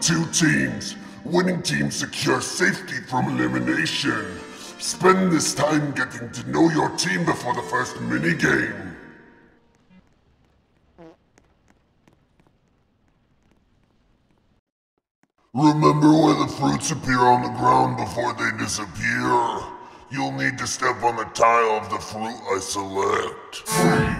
two teams. Winning team secures safety from elimination. Spend this time getting to know your team before the first minigame. Remember where the fruits appear on the ground before they disappear. You'll need to step on the tile of the fruit I select.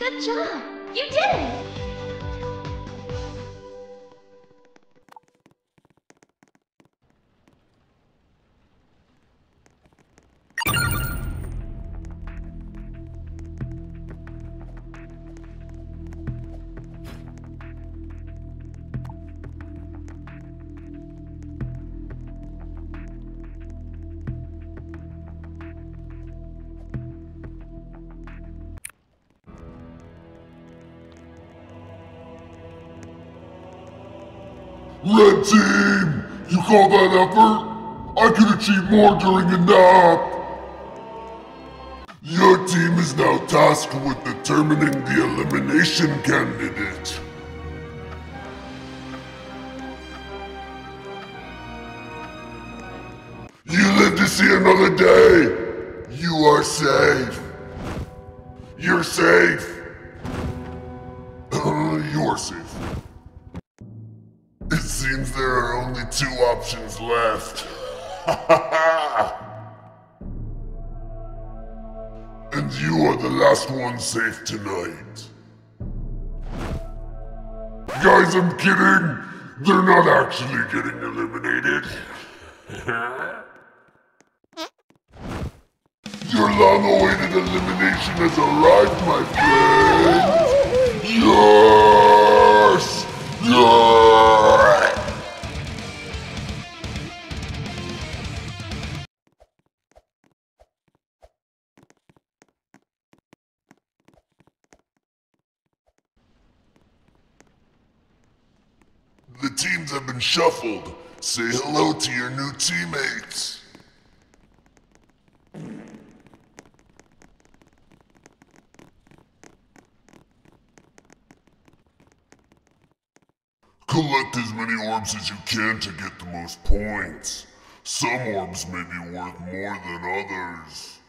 Good job! You did it! Red team! You call that effort? I could achieve more during a nap! Your team is now tasked with determining the elimination candidate. You live to see another day! You are safe! You're safe! you are safe. Seems there are only two options left. and you are the last one safe tonight. Guys, I'm kidding. They're not actually getting eliminated. Your long-awaited elimination has arrived, my friend. Yes! Yes! The teams have been shuffled. Say hello to your new teammates. Collect as many orbs as you can to get the most points. Some orbs may be worth more than others.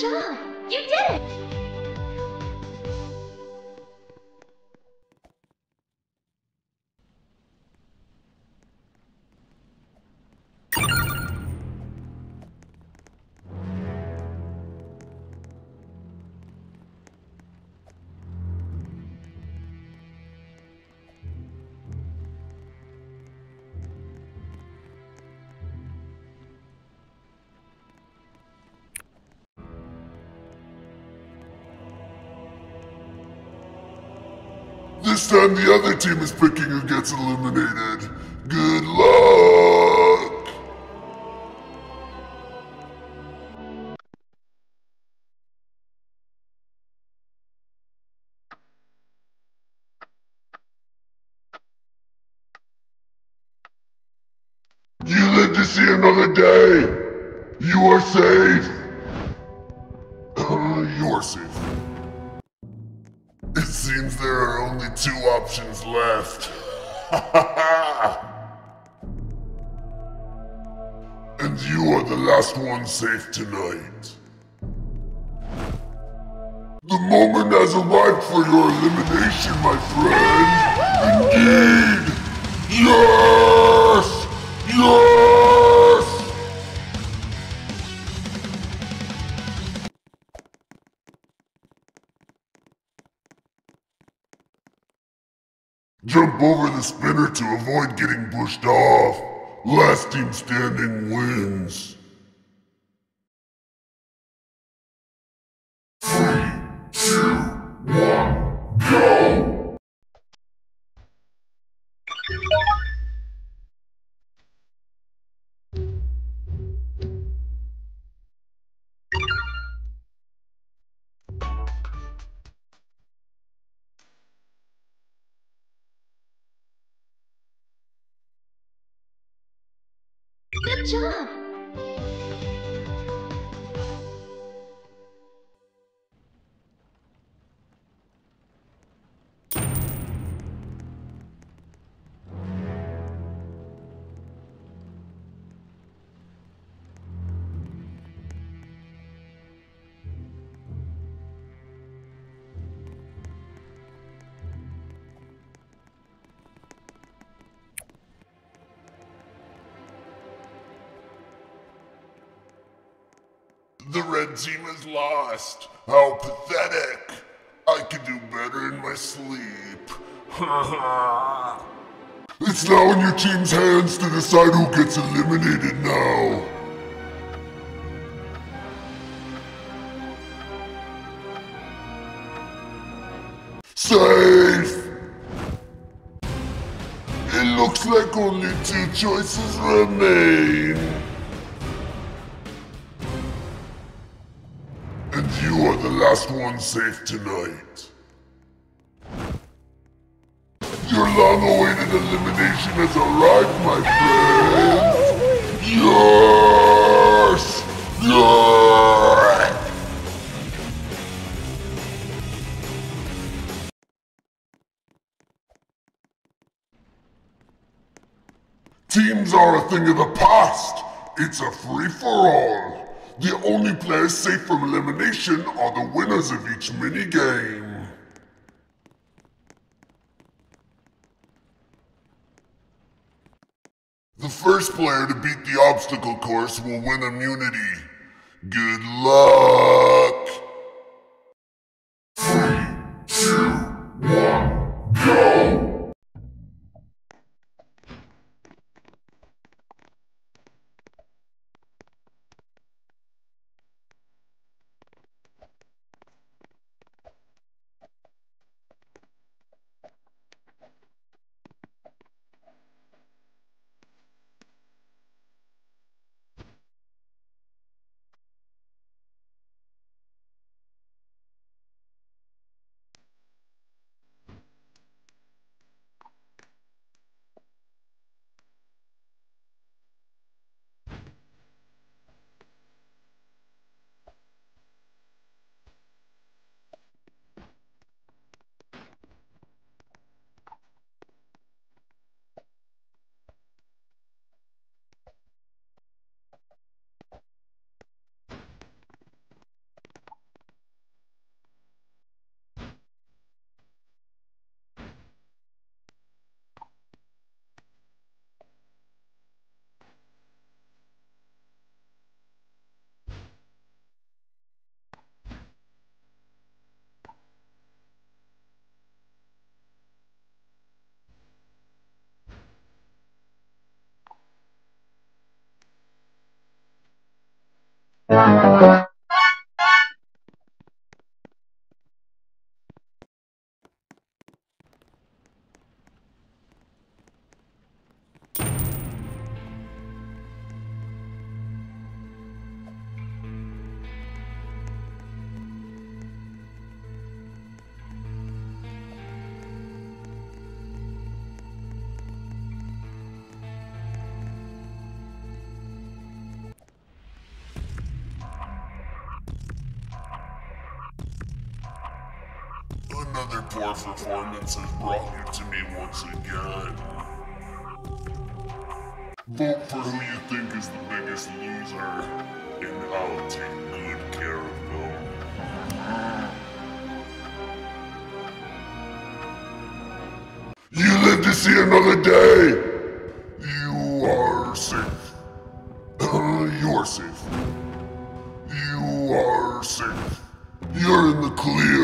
Job! You did it! The other team is picking who gets eliminated. Good luck! Options left. and you are the last one safe tonight. The moment has arrived for your elimination, my friend. Indeed! Yes! Yes! Jump over the spinner to avoid getting pushed off. Last team standing wins. Job! The red team is lost. How pathetic. I could do better in my sleep. it's now in your team's hands to decide who gets eliminated now. Safe! It looks like only two choices remain. Last one safe tonight. Your long-awaited elimination has arrived, my friend! Yes! Yes! Teams are a thing of the past. It's a free-for-all. The only players safe from elimination are the winners of each minigame. The first player to beat the obstacle course will win immunity. Good luck! Another poor performance has brought you to me once again. Vote for who you think is the biggest loser, and I'll take good care of them. You live to see another day! You are safe. Uh, you are safe. You are safe. You're in the clear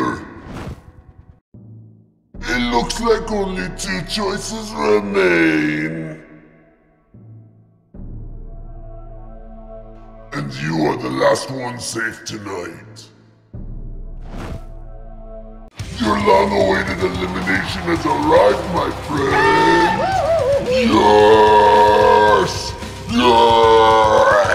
looks like only two choices remain. And you are the last one safe tonight. Your long-awaited elimination has arrived, my friend! Yes! Yes!